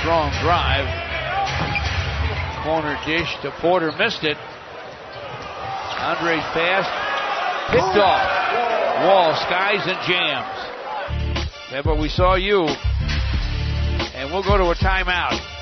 strong drive. Corner dish to Porter, missed it. Andre's pass, picked off. Wall skies and jams. Remember, we saw you. And we'll go to a timeout.